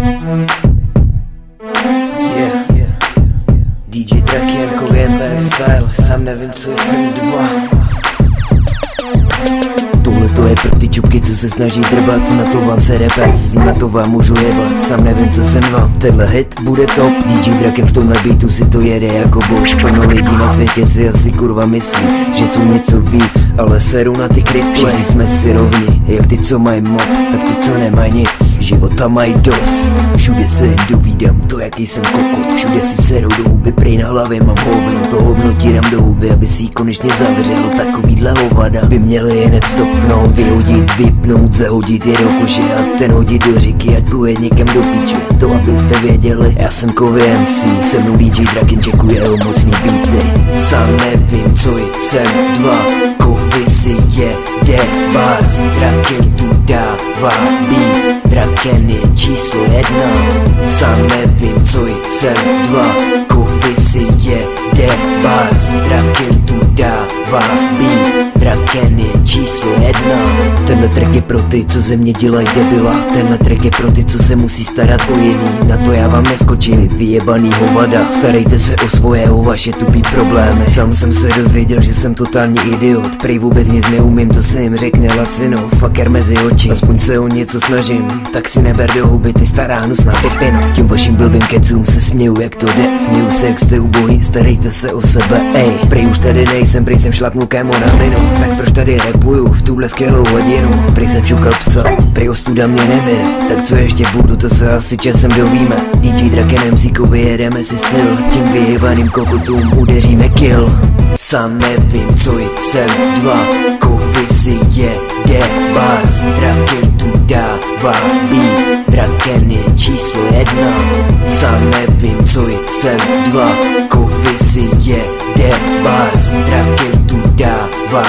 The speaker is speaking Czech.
Yeah. DJ Traky jako VMP style, sám nevím, co jsem dva. Tohle to je pro ty čupky, co se snaží drbat. Na to vám se repes, na to vám můžu jebat. Sám nevím, co jsem vám. Tenhle hit bude top. DJ Draken v tomhle beatu si to jede jako boss Plno lidí na světě si asi kurva myslí Že jsou něco víc, ale seru na ty krytky Všichni jsme si rovni, jak ty, co mají moc Tak ty, co nemají nic. Života mají dost Všude se dovídám to, jaký jsem kokot. Všude si serou do huby, prej na hlavě mám hovno. To hovno ti dám do huby, aby si ji konečně zavřel. Takovýhle hovada by měli jen stopnout Vyhodit, vypnout, zahodit je do koše A ten hodit do říky, ať pluje někam do píče. To abyste věděli, já jsem kovy MC Se mnou DJ Draken čekuje o mocný beaty Sám nevím, co jsem dva jede bars Draken tu dává beat Draken je číslo jedna. Sám nevím, co jsem dva. Kovy si jede bars Draken tu dává beat Draken je číslo jedna. Tenhle track je pro ty, co ze mě dělají debila Tenhle track je pro ty, co se musí starat o jiný. Na to já vám neskočím, vyjebaný hovada. Starejte se o svoje, o vaše tupý problémy. Sám jsem se dozvěděl, že jsem totální idiot. Prej vůbec nic neumím, to se jim řekne lacino. Fucker mezi oči, aspoň se o něco snažím. Tak si neber do huby, ty stará hnusná pipina Těm vašim blbým kecům se směju, jak to jde. Směju se, jak jste ubohý, starejte se o sebe, ej. Prej už tady nejsem, prej jsem šlapnul kémo na minu. Tak proč tady repuju v tuhle skvělou hodinu Prý jsem šukal psa, prý ostuda mě nemine Tak co ještě budu, to se asi časem dovíme. DJ Drakenem Ziku vyjedeme si styl. Tím vyjevaným kokotům udeříme kill. Sám nevím, co jsem dva. Koupy si je debat Draken tu dává být Draken je číslo jedna. Sám nevím, co jsem dva. Koupy si je debat Draken Drakem tu dává